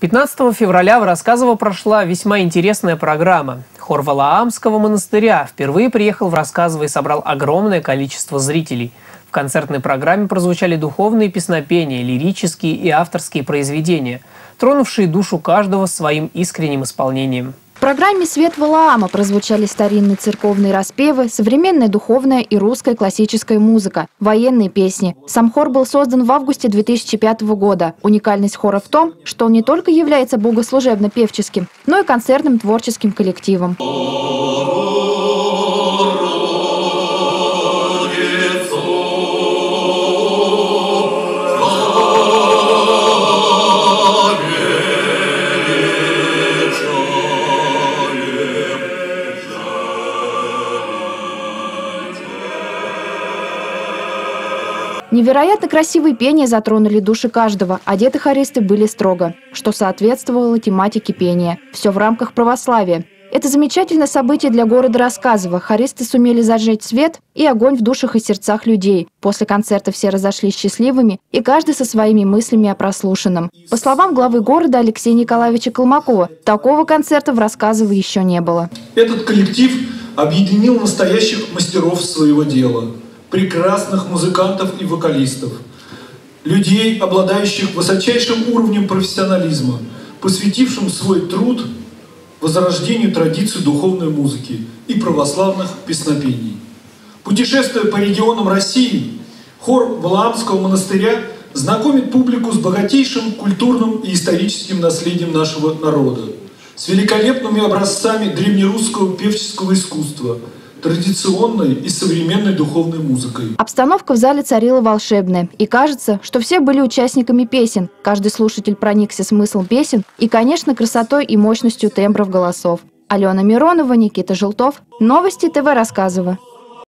15 февраля в Рассказово прошла весьма интересная программа. Хор Валаамского монастыря впервые приехал в Рассказово и собрал огромное количество зрителей. В концертной программе прозвучали духовные песнопения, лирические и авторские произведения, тронувшие душу каждого своим искренним исполнением. В программе «Свет Валаама» прозвучали старинные церковные распевы, современная духовная и русская классическая музыка, военные песни. Сам хор был создан в августе 2005 года. Уникальность хора в том, что он не только является богослужебно-певческим, но и концертным творческим коллективом. Невероятно красивые пения затронули души каждого. Одеты хористы были строго, что соответствовало тематике пения. Все в рамках православия. Это замечательное событие для города Рассказово. Хористы сумели зажечь свет и огонь в душах и сердцах людей. После концерта все разошлись счастливыми, и каждый со своими мыслями о прослушанном. По словам главы города Алексея Николаевича Колмакова, такого концерта в Рассказово еще не было. Этот коллектив объединил настоящих мастеров своего дела – прекрасных музыкантов и вокалистов, людей, обладающих высочайшим уровнем профессионализма, посвятившим свой труд возрождению традиций духовной музыки и православных песнопений. Путешествуя по регионам России, хор Валаамского монастыря знакомит публику с богатейшим культурным и историческим наследием нашего народа, с великолепными образцами древнерусского певческого искусства – традиционной и современной духовной музыкой. Обстановка в зале царила волшебная. И кажется, что все были участниками песен. Каждый слушатель проникся смыслом песен и, конечно, красотой и мощностью тембров голосов. Алена Миронова, Никита Желтов. Новости ТВ рассказываю.